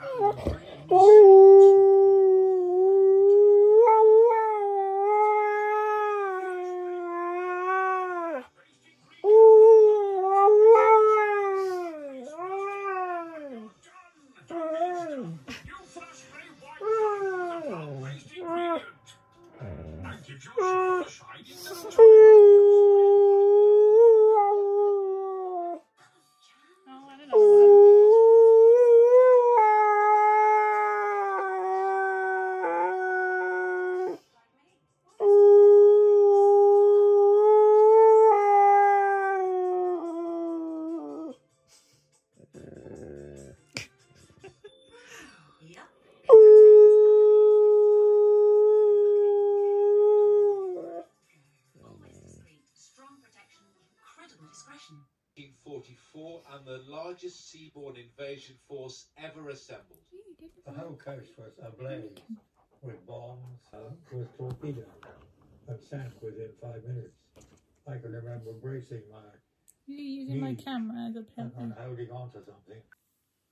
Oh, I don't know. Strong protection, incredible discretion. 1944 and the largest seaborne invasion force ever assembled. The whole coast was ablaze with bombs, uh, with torpedoes, and sank within five minutes. I can remember bracing my You using my camera as a and, pen. and holding on to something.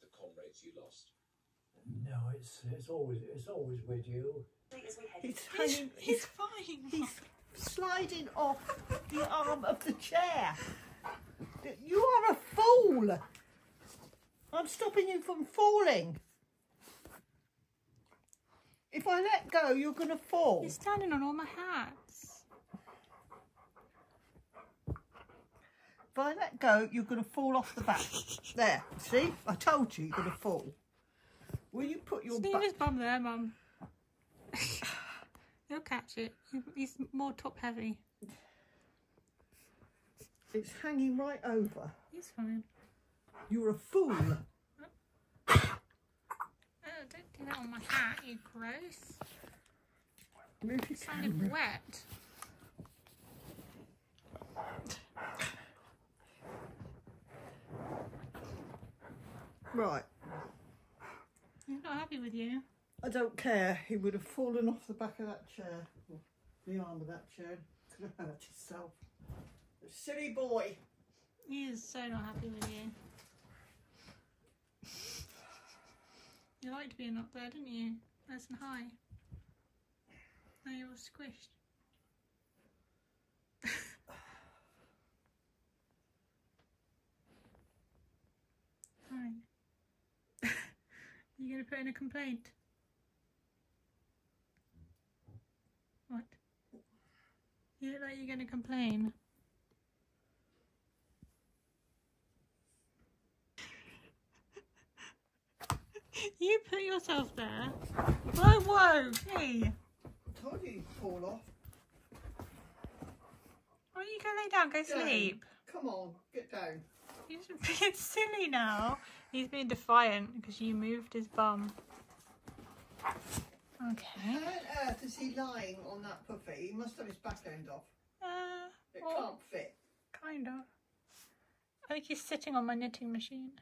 The comrades you lost. No, it's it's always it's always with you. As we head He's hanging, He's he's, fine. he's sliding off the arm of the chair. You are a fool. I'm stopping you from falling. If I let go, you're going to fall. You're standing on all my hats. If I let go, you're going to fall off the back. There, see? I told you you're going to fall. Will you put your Just leave butt... his bum there, Mum. He'll catch it. He's more top heavy. It's hanging right over. He's fine. You're a fool. Oh, don't do that on my hat, you gross. Move your It's kind of camera. wet. Right. He's not happy with you. I don't care. He would have fallen off the back of that chair. Or the arm of that chair. Could have hurt himself. Silly boy. He is so not happy with you. You liked being up there, didn't you? Nice and high. Now you're all squished. Fine. you gonna put in a complaint? You look like you're gonna complain. You put yourself there. Whoa, whoa, hey. I told you fall off. Why don't you go lay down, go Down. sleep? Come on, get down. He's being silly now. He's being defiant because you moved his bum. Okay. How on earth is he lying on that buffet? He must have his back end off. Uh, It well, can't fit. kind of. I think he's sitting on my knitting machine.